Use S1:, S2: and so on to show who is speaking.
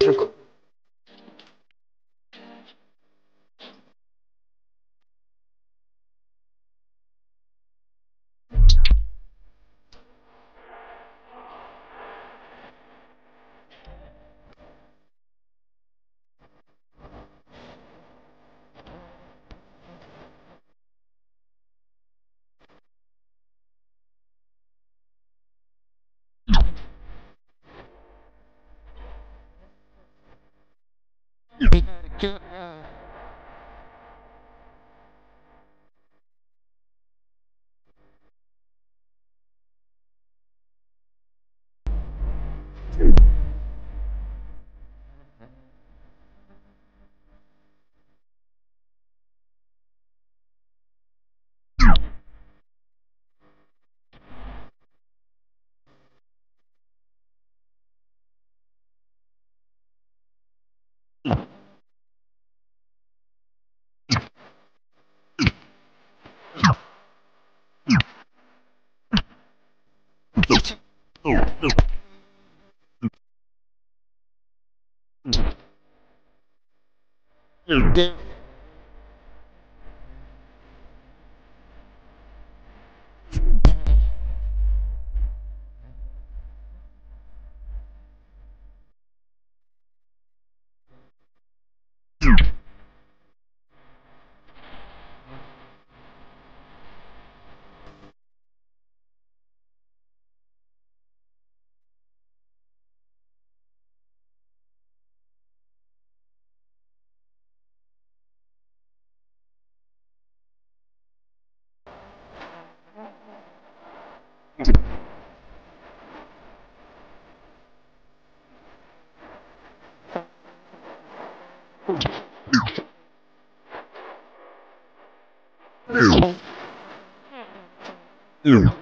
S1: Truco.
S2: Thank
S3: Yeah.
S1: Ew. Ew.